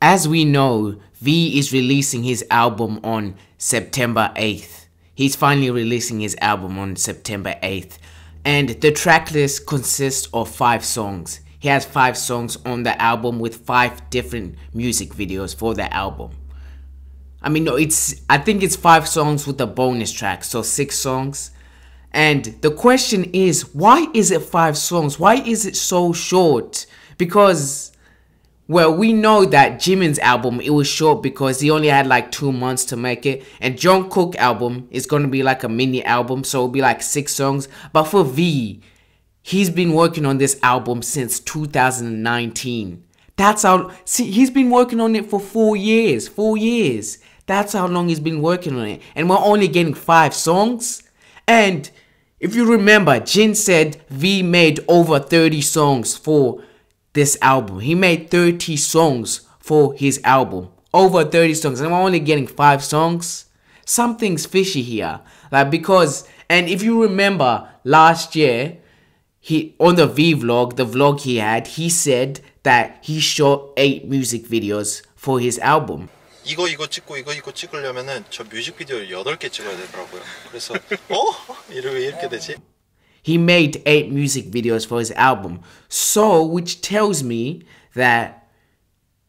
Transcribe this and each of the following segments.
As we know, V is releasing his album on September 8th. He's finally releasing his album on September 8th. And the tracklist consists of five songs. He has five songs on the album with five different music videos for the album. I mean, no, it's, I think it's five songs with a bonus track, so six songs. And the question is, why is it five songs? Why is it so short? Because well, we know that Jimin's album it was short because he only had like two months to make it, and Jungkook album is gonna be like a mini album, so it'll be like six songs. But for V, he's been working on this album since 2019. That's how see he's been working on it for four years. Four years. That's how long he's been working on it, and we're only getting five songs. And if you remember, Jin said V made over 30 songs for this album. He made 30 songs for his album. Over 30 songs. And I'm only getting 5 songs. Something's fishy here. Like because and if you remember last year he on the V vlog, the vlog he had, he said that he shot 8 music videos for his album. 이거 이거 찍고 이거 이거 찍으려면은 저 뮤직비디오를 8개 찍어야 되더라고요. 그래서 어? 이렇게 이렇게 되지? He made eight music videos for his album. So, which tells me that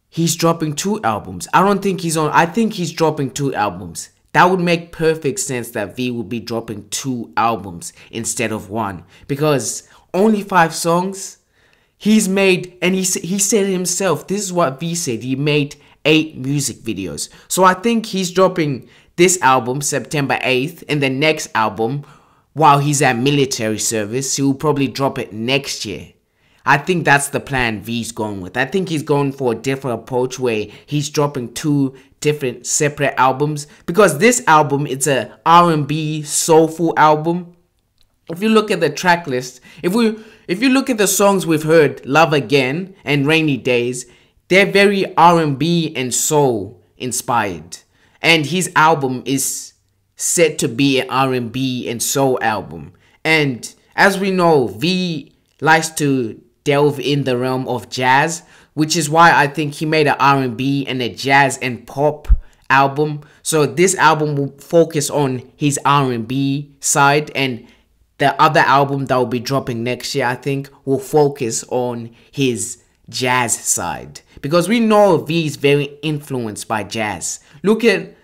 he's dropping two albums. I don't think he's on, I think he's dropping two albums. That would make perfect sense that V would be dropping two albums instead of one. Because only five songs, he's made, and he, he said himself, this is what V said, he made eight music videos. So I think he's dropping this album September 8th and the next album while he's at military service. He will probably drop it next year. I think that's the plan V's going with. I think he's going for a different approach where he's dropping two different separate albums because this album it's a R&B soulful album. If you look at the track list, if we if you look at the songs we've heard, Love Again and Rainy Days, they're very R&B and soul inspired. And his album is said to be an R&B and soul album. And as we know, V likes to delve in the realm of jazz, which is why I think he made an R&B and a jazz and pop album. So this album will focus on his R&B side and the other album that will be dropping next year, I think, will focus on his jazz side. Because we know V is very influenced by jazz. Look at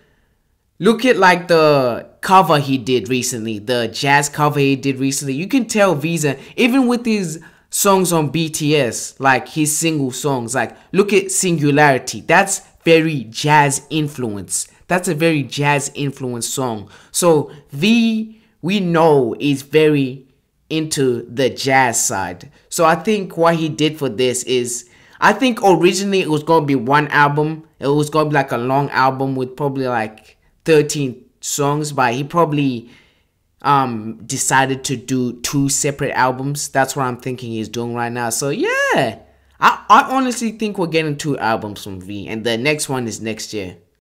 Look at like the cover he did recently, the jazz cover he did recently. You can tell Visa, even with his songs on BTS, like his single songs, like look at Singularity. That's very jazz influence. That's a very jazz influence song. So V, we know, is very into the jazz side. So I think what he did for this is, I think originally it was gonna be one album. It was gonna be like a long album with probably like 13 songs, but he probably um decided to do two separate albums. That's what I'm thinking he's doing right now. So yeah. I, I honestly think we're getting two albums from V and the next one is next year.